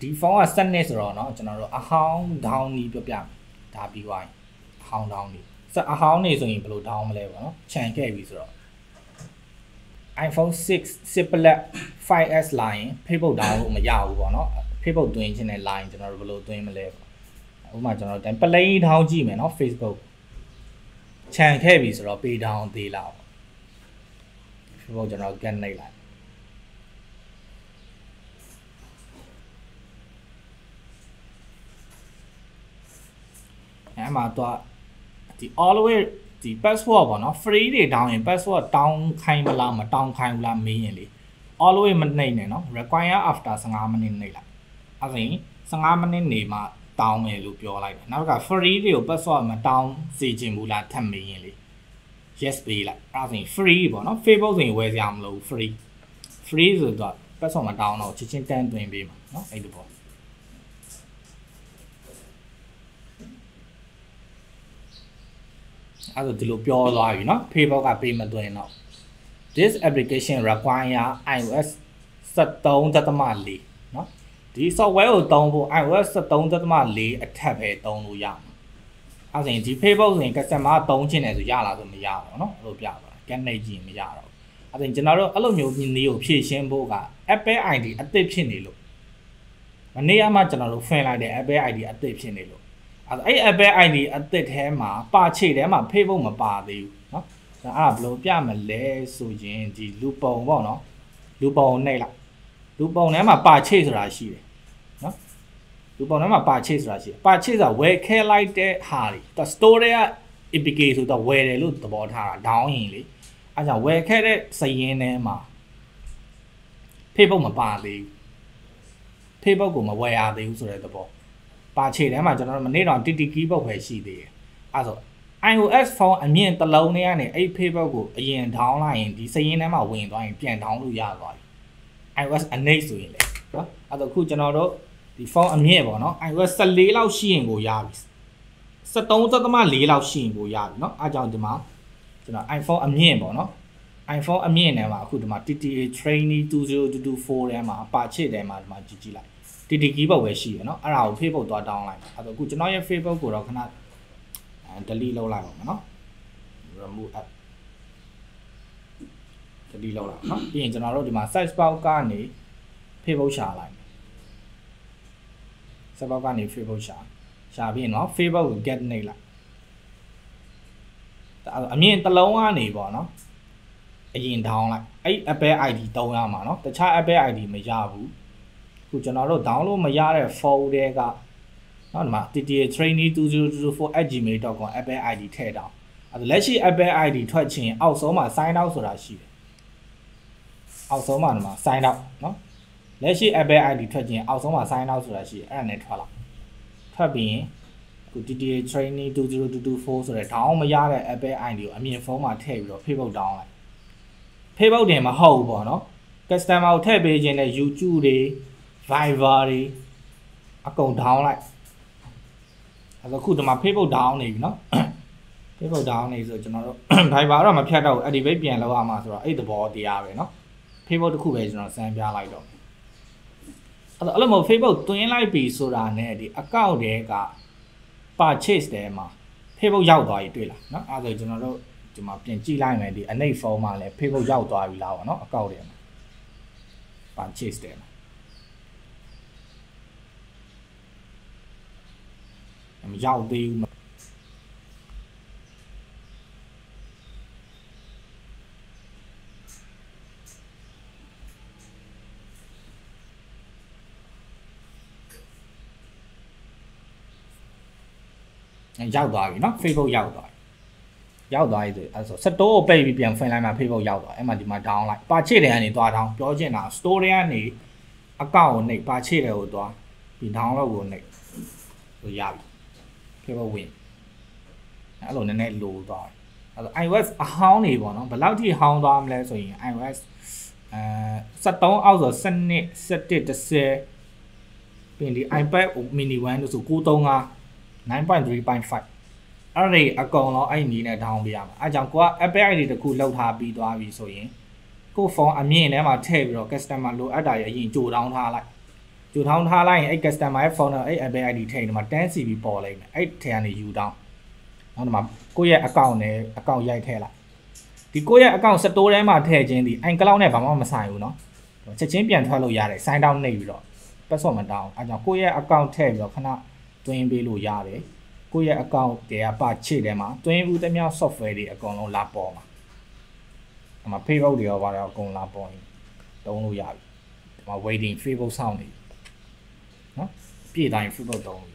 ဒီဖုန်းကစနစ်ဆိုတော့เนาะကျွန်တော်တို့အဟောင်း down နီးပြပြမယ်ဒါပြီးသွားရင်အဟောင်း down နီးစအဟောင်းနေဆိုရင်ဘယ်လို down မလဲပေါ့เนาะခြံခဲ့ပြီဆိုတော့ iPhone 6 Siplet 5S လာရင် Facebook down လို့မရဘူးပေါ့เนาะ Facebook တွင်ခြင်းနဲ့ line ကျွန်တော်တို့ဘယ်လိုတွင်မလဲပေါ့ဥပမာကျွန်တော်တို့ plain down ကြည့်မယ်เนาะ Facebook ခြံခဲ့ပြီဆိုတော့ pay down သေးလားပေါ့ Facebook ကျွန်တော် get နှိပ်လိုက် အဲမှာတော့ဒီ always ဒီ password ပေါ့နော် free တွေတောင်းရင် password တောင်းခိုင်းမလားမတောင်းခိုင်းဘူးလားမေးရင်လေ always မနှိမ့်နဲ့နော် require after 15မိနစ်နှိမ့်လိုက်အဲ့ဒါရင်15မိနစ်နေမှတောင်းမယ်လို့ပြောလိုက်တယ်နောက်က free တွေကို password မတောင်းစေချင်ဘူးလားထပ်မေးရင်လေ yes ပေးလိုက်အဲ့ဒါဆိုရင် free ပေါ့နော် Facebook ဆိုရင်ဝယ်စရာမလို free free ဆိုတော့ password မတောင်းတော့ချက်ချင်းတန်းသွင်းပေးမှာနော်အဲ့ဒီပေါ့ အဲ့ဒါဒီလိုပြောသွားပြီเนาะ Facebook ကပေးမသွင်းတော့ this application require iOS 73.4เนาะဒီ software ကိုသုံးဖို့ iOS 73.4အထက်ပဲသုံးလို့ရမှာအဲ့ဒါဆိုရင်ဒီ Facebook ဆိုရင် customer သုံးချင်တယ်ဆိုရလားဆိုမရတော့เนาะအဲ့လိုပြပါကန်နေကြည့်မရတော့အဲ့ဒါကျွန်တော်တို့အဲ့လိုမျိုးနည်းကိုဖြည့်ရှင်းဖို့က Apple ID အသစ်ဖြစ်နေလို့မနေ့ကမှကျွန်တော်တို့ဖွင့်လိုက်တဲ့ Apple ID အသစ်ဖြစ်နေလို့ အဲ့အဲ့ Apple ID အသစ်ထဲမှာပါခြေထဲမှာ Facebook မပါသေးဘူးเนาะအဲ့ဒါဘယ်လိုပြမလဲဆိုရင်ဒီလူပုံပေါ့เนาะလူပုံနှိပ်လိုက်လူပုံထဲမှာပါခြေဆိုတာရှိတယ်เนาะလူပုံထဲမှာပါခြေဆိုတာရှိတယ်ပါခြေဆိုတာဝယ်ခဲလိုက်တဲ့ဟာတွေသူ store တွေက APK ဆိုတော့ဝယ်တယ်လို့သဘောထားတာ down ရင်လေအဲကြောင့်ဝယ်ခဲ့တဲ့စည်ရင်းထဲမှာ Facebook မပါသေးဘူး Facebook ကိုမဝယ်ရသေးဘူးဆိုတဲ့သဘော ပါခြေထဲမှာကျွန်တော်တို့မနေ့တော့တီတီကီးဘုတ်ပဲရှိသေးတယ်အဲဆို iOS phone အမြင့်တစ်လုံးနဲ့ကနေအဲ့ Facebook ကိုအရင် down လိုက်ရင်ဒီစာရင်းထဲမှာဝင်သွားရင်ပြန် down လို့ရသွားပြီ iOS အနေဆိုရင်လေနော်အဲ့တော့ခုကျွန်တော်တို့ဒီ phone အမြင့်ပေါ့နော် iOS 14လောက်ရှိရင်ကိုရပြီ73.4လောက်ရှိရင်ကိုရပြီနော်အားကြောင့်ဒီမှာကျွန်တော် iPhone အမြင့်ပေါ့နော် iPhone အမြင့်ထဲမှာအခုဒီမှာ TTA Trainee 20224ထဲမှာပါချစ်ထဲမှာဒီမှာကြည့်ကြည့်လိုက် TT keyboard ပဲရှိရเนาะအဲ့ဒါကို Facebook သွား down လိုက်အဲ့တော့အခုကျွန်တော်ရဲ့ Facebook ကိုတော့ခဏ delete လုပ်လိုက်ပါမယ်เนาะ remove app delete လုပ်လိုက်เนาะပြီးရင်ကျွန်တော်တို့ဒီမှာ size box ကနေ Facebook ရှာလိုက် size box ကနေ Facebook ရှာရှာပြီးရင်เนาะ Facebook ကို get နှိပ်လိုက်အမြင့်တစ်လုံးကနေပေါ့เนาะအရင် down လိုက်အဲ့ Apple ID တုံးရမှာเนาะတခြား Apple ID မရဘူး ခုကျွန်တော်တို့ download မရတဲ့ phone တွေကနော်ဒီမှာ TTA trainee 2024@gmail.com Apple ID ထည့်တောင်းအဲလက်ရှိ Apple ID ထွက်ခြင်းအောက်ဆုံးမှာ sign out ဆိုတာရှိတယ်အောက်ဆုံးမှာဒီမှာ sign out နော်လက်ရှိ Apple ID ထွက်ခြင်းအောက်ဆုံးမှာ sign out ဆိုတာရှိတယ်အဲ့ဒါနဲ့ထွက်လာထွက်ပြီးရင်ခု TTA trainee 20224ဆိုတဲ့ down မရတဲ့ Apple ID ကိုအမြင်ဖုန်းမှာထည့်ပြီးတော့ Facebook down လိုက် Facebook တင်မဟုတ်ဘူးပေါ့နော် customer ကိုထည့်ပေးခြင်းနဲ့ YouTube တွေ Viber တွေအကုန် down လိုက်အဲဆိုခုဒီမှာ Facebook down နေပြီเนาะ Facebook down နေဆိုကျွန်တော်တို့ Viber တော့မဖြတ်တော့ဘူး activate ပြန်လုပ်ရမှာဆိုတော့အဲ့သဘောတရားပဲเนาะ Facebook တစ်ခုပဲကျွန်တော်စမ်းပြလိုက်တော့အဲ့တော့အဲ့လိုမျိုး Facebook တွင်းလိုက်ပြီဆိုတာနဲ့ဒီ account တွေက purchase တဲမှာ Facebook ရောက်သွားပြီတွေ့လားเนาะအဲ့ဒါဆိုကျွန်တော်တို့ဒီမှာပြန်ကြည့်လိုက်မယ်ဒီအနိတ်ဖုန်းမှာလည်း Facebook ရောက်သွားပြီလားပေါ့เนาะ account တွေမှာ purchase တဲမှာ ရောက်သေးဘူးရောက်သွားပြီเนาะ Facebook ရောက်သွားပြီရောက်သွားပြီဆိုအဲဆိုစတိုးကိုပိတ်ပြီးပြန်ဖွင့်လိုက်မှ Facebook ရောက်သွားအဲ့မှာဒီမှာ down လိုက်ပါချစ်တယ်ကနေသွား down ပြောချင်တာ store တွေကနေအကောင့်ကိုနှိပ်ပါချစ်တယ်ကိုသွားဒီ download ကိုနှိပ်ဆိုရပြီ Facebook ဝင်အဲ့လိုနည်းနည်းလိုသွားတယ်အဲ့တော့ iOS အဟောင်းနေပေါ့နော်ဘယ်လောက်ထိဟောင်းသွားမလဲဆိုရင် iOS အဲ73အောက်ဆို7 7 10ပြင်ဒီ iPad mini 1လို့ဆို935 9.3.5အဲ့ဒီအကောင်လုံးအဲ့ဒီနဲ့ down ပြရမှာအဲကြောင့်ကိုက Apple ID တခုလောက်ထားပြီးသွားပြီဆိုရင်ကိုဖုန်းအမြင့်ထဲမှာထည့်ပြီးတော့ customer လိုအပ်တာရအရင်ကြိုတောင်းထားလိုက် ယူထောင်းထားလိုက်ရင်အဲ့ customer ရဲ့ phone နဲ့အဲ့ Apple ID ထည့်ရင်ဒီမှာ 10CB ပေါ်လိုက်မယ်အဲ့ထဲကနေယူတောင်းနောက်ဒီမှာကိုယ့်ရဲ့ account နဲ့ account ရိုက်ထည့်လိုက်ဒီကိုယ့်ရဲ့ account စတိုးထဲမှာထည့်ခြင်းဒီ iCloud နဲ့ဘာမှမဆိုင်ဘူးเนาะချက်ချင်းပြန်ထွက်လို့ရတယ် sign down နှိပ်ပြီးတော့ password မတောင်းအဲကြောင့်ကိုယ့်ရဲ့ account ထည့်ပြီးတော့ခဏတွင်းပေးလို့ရတယ်ကိုယ့်ရဲ့ account တွေကပါချစ်ထဲမှာတွင်းဦးသမျှ software တွေအကုန်လုံးလာပေါ်မှာဒီမှာ Facebook တွေရောပါတော့အကုန်လာပေါ်ရင်တုံးလို့ရပြီဒီမှာ waiting Facebook စောင့်နေနော်ပြ ည့်တိုင်း Facebook တုံးလို့ရ